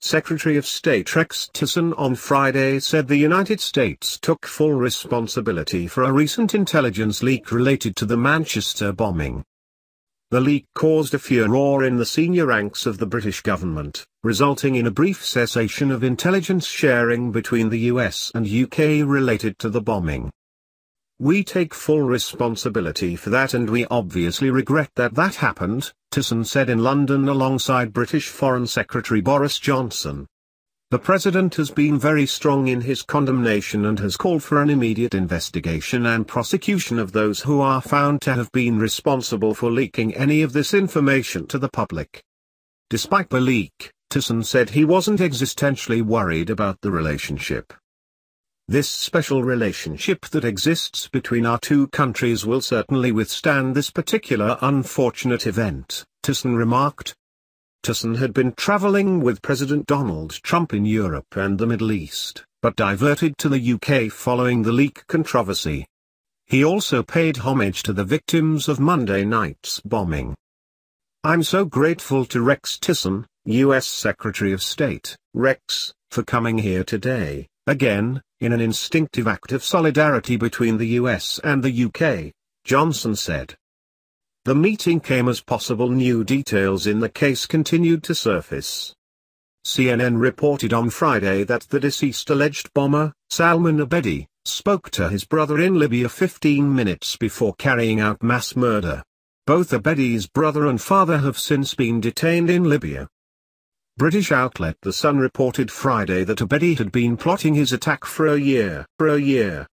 Secretary of State Rex Tillerson on Friday said the United States took full responsibility for a recent intelligence leak related to the Manchester bombing. The leak caused a furore in the senior ranks of the British government, resulting in a brief cessation of intelligence sharing between the US and UK related to the bombing. We take full responsibility for that and we obviously regret that that happened, Tillerson said in London alongside British Foreign Secretary Boris Johnson. The President has been very strong in his condemnation and has called for an immediate investigation and prosecution of those who are found to have been responsible for leaking any of this information to the public. Despite the leak, Tillerson said he wasn't existentially worried about the relationship. This special relationship that exists between our two countries will certainly withstand this particular unfortunate event, Tillerson remarked. Tillerson had been traveling with President Donald Trump in Europe and the Middle East, but diverted to the UK following the leak controversy. He also paid homage to the victims of Monday night's bombing. I'm so grateful to Rex Tillerson, U.S. Secretary of State, Rex, for coming here today, again, in an instinctive act of solidarity between the US and the UK, Johnson said. The meeting came as possible new details in the case continued to surface. CNN reported on Friday that the deceased alleged bomber, Salman Abedi, spoke to his brother in Libya 15 minutes before carrying out mass murder. Both Abedi's brother and father have since been detained in Libya. British outlet The Sun reported Friday that Abedi had been plotting his attack for a year. For a year.